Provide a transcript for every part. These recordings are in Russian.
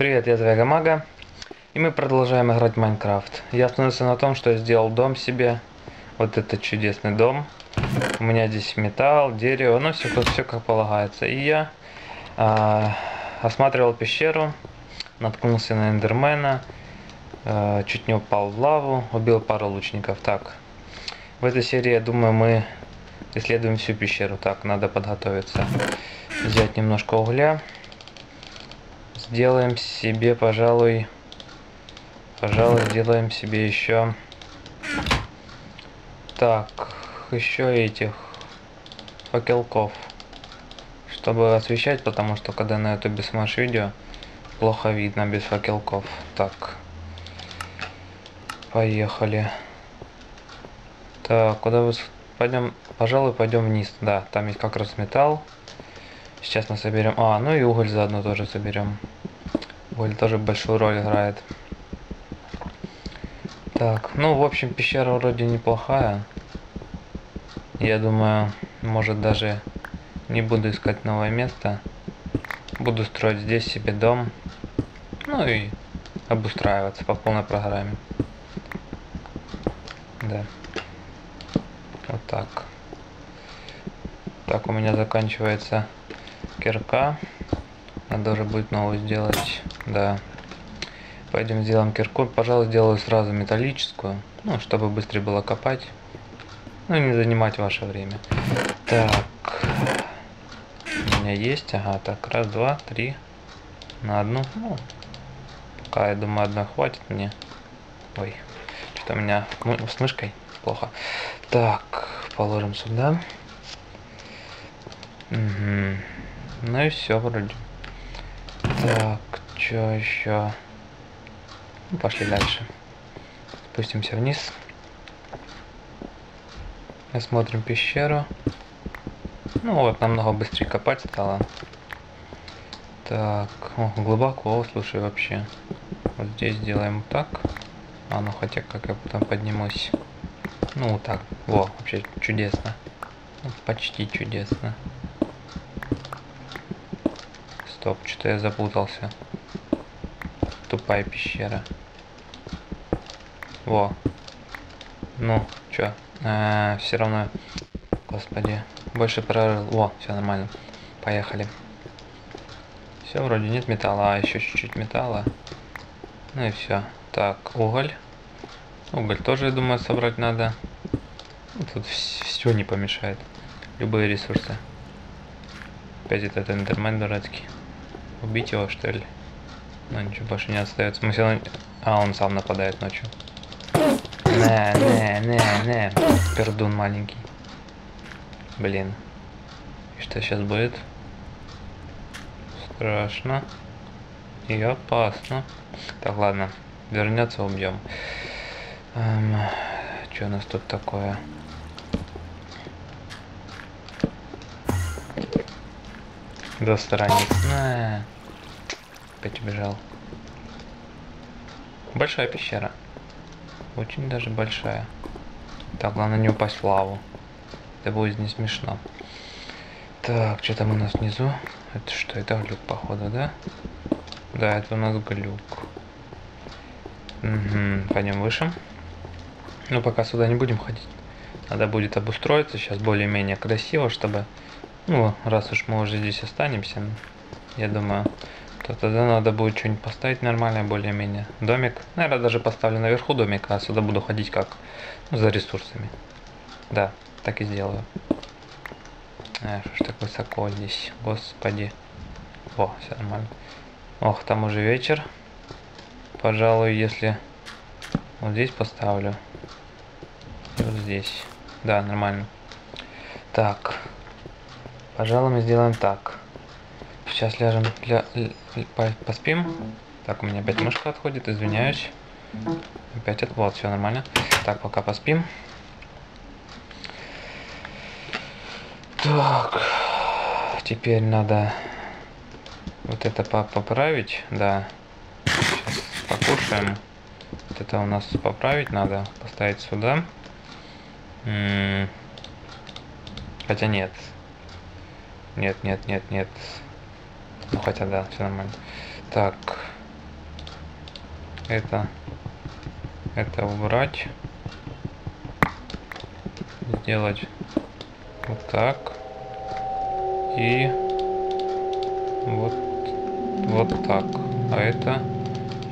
Привет, я Звягамага. И мы продолжаем играть в Майнкрафт. Я остановился на том, что я сделал дом себе. Вот этот чудесный дом. У меня здесь металл, дерево, ну все, все как полагается. И я а, осматривал пещеру, наткнулся на эндермена, а, чуть не упал в лаву, убил пару лучников. Так, в этой серии, я думаю, мы исследуем всю пещеру. Так, надо подготовиться. Взять немножко угля. Сделаем себе, пожалуй, пожалуй, сделаем себе еще, так, еще этих факелков, чтобы освещать, потому что когда на ютубе смотришь видео, плохо видно без факелков. Так, поехали. Так, куда вы пойдем? Пожалуй, пойдем вниз. Да, там есть как раз металл. Сейчас мы соберем. А, ну и уголь заодно тоже соберем. Уголь тоже большую роль играет. Так, ну, в общем, пещера вроде неплохая. Я думаю, может даже не буду искать новое место. Буду строить здесь себе дом. Ну и обустраиваться по полной программе. Да. Вот так. Так, у меня заканчивается кирка. Надо уже будет новую сделать. Да. Пойдем сделаем кирку. Пожалуй, сделаю сразу металлическую. Ну, чтобы быстрее было копать. Ну, и не занимать ваше время. Так. У меня есть. Ага, так. Раз, два, три. На одну. Ну, пока, я думаю, одна хватит мне. Ой. Что-то у меня с мышкой плохо. Так. Положим сюда. Угу. Ну и все вроде. Так, что еще? Ну, пошли дальше. Спустимся вниз. Осмотрим пещеру. Ну вот, намного быстрее копать стало. Так, о, глубоко, слушай, вообще. Вот здесь сделаем так. А ну хотя как я потом поднимусь. Ну так. Во, вообще чудесно. Почти чудесно. Стоп, что-то я запутался. Тупая пещера. Во. Ну, чё? А, все равно. Господи. Больше прорыл. Во, все нормально. Поехали. Все, вроде нет металла, а еще чуть-чуть металла. Ну и все. Так, уголь. Уголь тоже, я думаю, собрать надо. Тут все не помешает. Любые ресурсы. Опять этот эндермен дурацкий. Убить его, что ли? Ну, ничего больше не остается. Мы все равно... А, он сам нападает ночью. Не, не, не, не. Пердун маленький. Блин. И что сейчас будет? Страшно. И опасно. Так, ладно. Вернется, убьем. Эм, что у нас тут такое? До страниц. На. Опять убежал. Большая пещера. Очень даже большая. Так, главное не упасть в лаву. Это будет не смешно. Так, что там у нас внизу? Это что? Это глюк, походу, да? Да, это у нас глюк. Угу, пойдем выше. Ну, пока сюда не будем ходить. Надо будет обустроиться сейчас более-менее красиво, чтобы ну, раз уж мы уже здесь останемся, я думаю, то тогда надо будет что-нибудь поставить нормальное, более-менее. Домик. Наверное, даже поставлю наверху домик, а сюда буду ходить как ну, за ресурсами. Да, так и сделаю. А, что ж так высоко здесь, господи. О, все нормально. Ох, там уже вечер. Пожалуй, если вот здесь поставлю. И вот здесь. Да, нормально. Так. Пожалуй, мы сделаем так. Сейчас ляжем, для, поспим. Так, у меня опять мышка отходит, извиняюсь. Опять от... Вот, все нормально. Так, пока поспим. Так. Теперь надо вот это поправить. Да. Сейчас покушаем. Вот это у нас поправить надо. Поставить сюда. Хотя нет. Нет, нет, нет, нет. Ну хотя да, все нормально. Так, это, это убрать. Сделать вот так. И вот, вот так. А это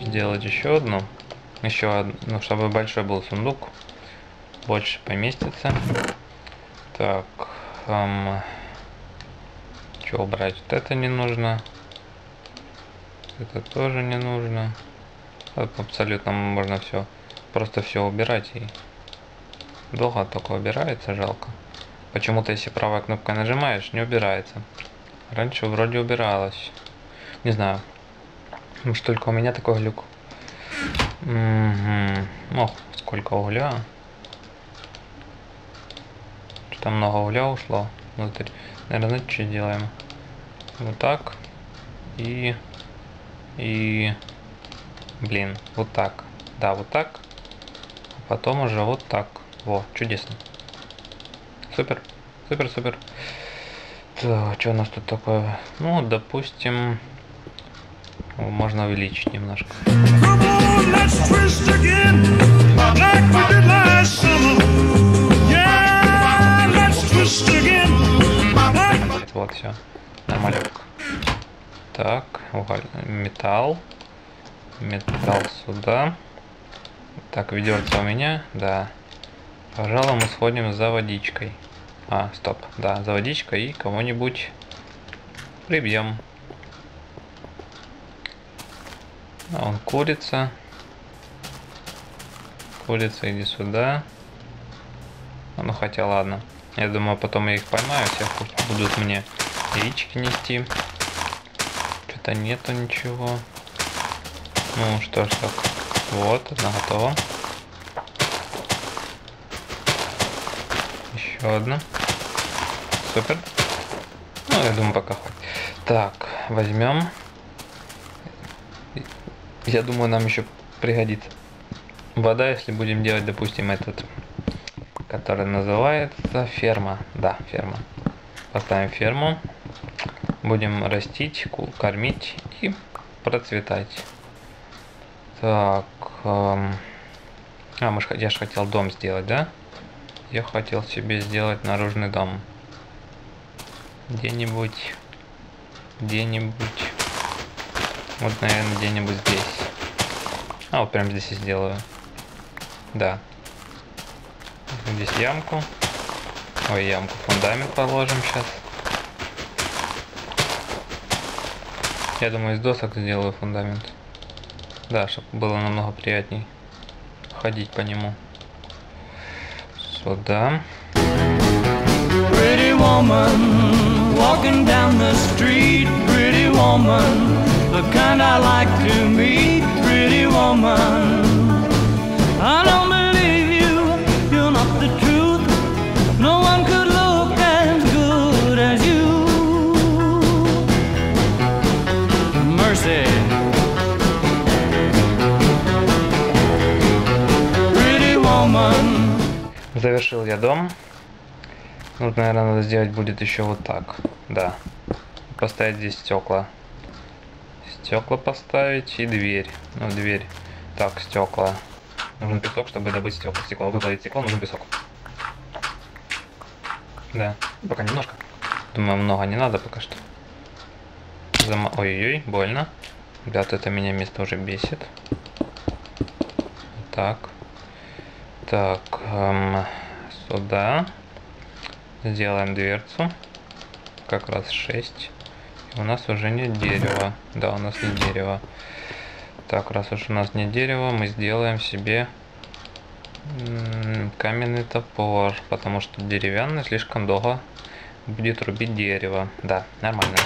сделать еще одну. Еще одну, ну, чтобы большой был сундук. Больше поместится. Так. Эм, что убрать? Вот это не нужно. Это тоже не нужно. Абсолютно можно все. Просто все убирать и долго только убирается, жалко. Почему-то если правой кнопкой нажимаешь, не убирается. Раньше вроде убиралось. Не знаю. Может только у меня такой глюк. Угу. Ох, сколько угля. Что-то много угля ушло внутрь. Наверное, что делаем? Вот так. И... И... Блин, вот так. Да, вот так. А потом уже вот так. Во, чудесно. Супер. Супер, супер. Так, что у нас тут такое? Ну, допустим, можно увеличить немножко. Вот, все. Нормально. Так, уголь, металл. Металл сюда. Так, ведерца у меня, да. Пожалуй, мы сходим за водичкой. А, стоп. Да, за водичкой и кого-нибудь прибьем. А он курица. Курица, иди сюда. А, ну хотя ладно. Я думаю, потом я их поймаю, всех будут мне яички нести. Что-то нету ничего. Ну что ж так. Вот, одна готова. Еще одна. Супер. Ну, я думаю, пока хватит. Так, возьмем. Я думаю, нам еще пригодится вода, если будем делать, допустим, этот, который называется ферма. Да, ферма. Поставим ферму. Будем растить, кормить и процветать. Так. Эм... А, мы ж, я же хотел дом сделать, да? Я хотел себе сделать наружный дом. Где-нибудь... Где-нибудь... Вот, наверное, где-нибудь здесь. А, вот прям здесь и сделаю. Да. Здесь ямку. Ой, ямку. Фундамент положим сейчас. Я думаю, из досок сделаю фундамент. Да, чтобы было намного приятней ходить по нему сюда. Pretty woman, walking down the street, pretty woman, the kind I like to meet, pretty woman. I don't Завершил я дом. Ну, наверное, надо сделать будет еще вот так. Да. Поставить здесь стекла. Стекла поставить и дверь. Ну, дверь. Так, стекла. Нужен песок, чтобы добыть стекла. Стекло. Выплавить стекло, нужен песок. Да. Пока немножко. Думаю, много не надо пока что. Зам... Ой-ой-ой, больно. Ребята, это меня место уже бесит. Так. Так, эм, сюда. Сделаем дверцу. Как раз 6. И у нас уже нет дерева. Да, у нас нет дерева. Так, раз уж у нас нет дерева, мы сделаем себе каменный топор. Потому что деревянный слишком долго будет рубить дерево. Да, нормально.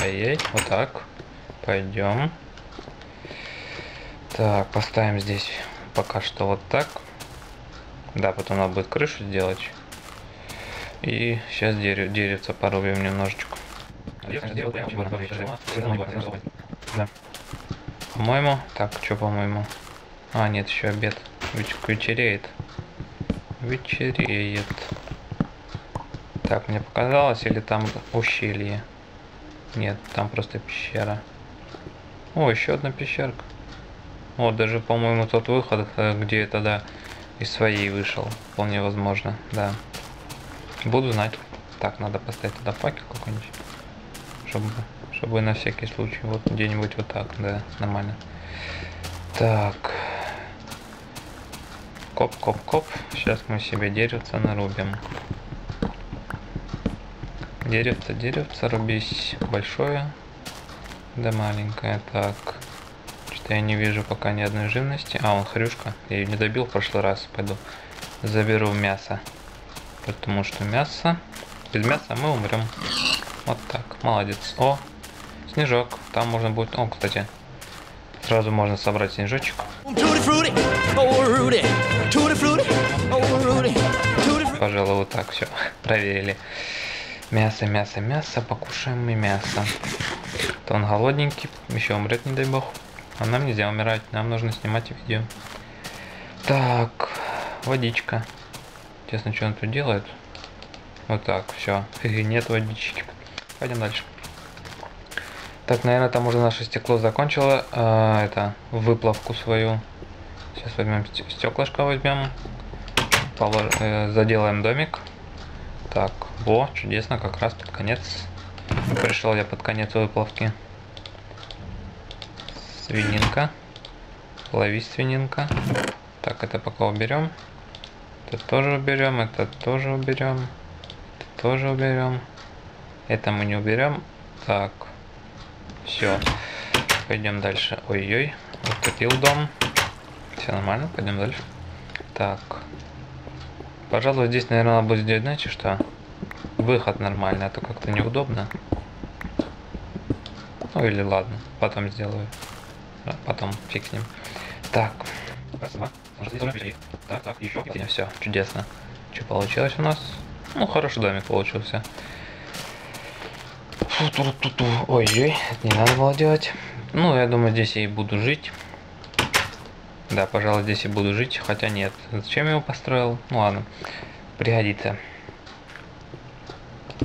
Ай-яй, вот так. Пойдем. Так, поставим здесь пока что вот так. Да, потом надо будет крышу сделать. И сейчас дерев, деревца порубим немножечко. Да. По-моему. Так, что по-моему? А, нет, еще обед. Веч вечереет. Вечереет. Так, мне показалось, или там ущелье? Нет, там просто пещера. О, еще одна пещерка. Вот, даже, по-моему, тот выход, э, где я тогда из своей вышел. Вполне возможно, да. Буду знать. Так, надо поставить туда факел какой-нибудь. Чтобы, чтобы на всякий случай. Вот где-нибудь вот так, да, нормально. Так. Коп, коп, коп. Сейчас мы себе деревца нарубим. Деревце, деревце, рубись большое, да маленькое. Так. Что-то я не вижу пока ни одной живности. А, он хрюшка. Я ее не добил в прошлый раз. Пойду заберу мясо. Потому что мясо... Без мяса мы умрем. Вот так. Молодец. О, снежок. Там можно будет... О, кстати. Сразу можно собрать снежочек. Пожалуй, вот так все. Проверили. Мясо, мясо, мясо. Покушаем мы мясо. То он голодненький. Еще умрет, не дай бог. А нам нельзя умирать. Нам нужно снимать видео. Так. Водичка. Интересно, что он тут делает? Вот так, все. Нет водички. Пойдем дальше. Так, наверное, там уже наше стекло закончило. А, это, выплавку свою. Сейчас возьмем стеклышко, возьмем. Полож... Э, заделаем домик. Так, во, чудесно, как раз под конец. Пришел я под конец выплавки. Свининка. Лови свининка. Так, это пока уберем. Это тоже уберем, это тоже уберем. Это тоже уберем. Это мы не уберем. Так. Все. Пойдем дальше. Ой-ой. Утопил дом. Все нормально, пойдем дальше. Так. Пожалуй, здесь, наверное, будет сделать, знаете что? Выход нормальный, а то как-то неудобно. Ну или ладно, потом сделаю. Да, потом фиг с ним. Так. Так, так, еще. Все, чудесно. Что получилось у нас? Ну, хороший домик получился. Ой-ой, это не надо было делать. Ну, я думаю, здесь я и буду жить. Да, пожалуй, здесь и буду жить. Хотя нет. Зачем я его построил? Ну ладно. Пригодится.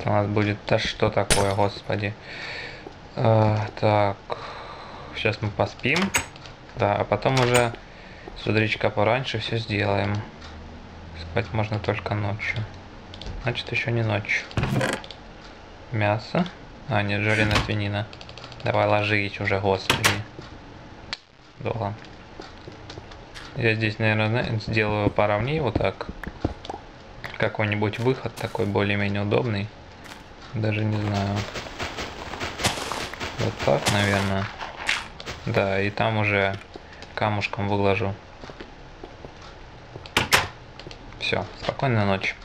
У нас будет... Да что такое, господи. Э, так. Сейчас мы поспим. Да, а потом уже с утречка пораньше все сделаем. Спать можно только ночью. Значит, еще не ночью. Мясо. А, нет, жареная свинина. Давай ложить уже, господи. Долго. Я здесь, наверное, сделаю поровнее вот так. Какой-нибудь выход такой более-менее удобный. Даже не знаю. Вот так, наверное. Да, и там уже камушком выложу. Все, спокойной ночи.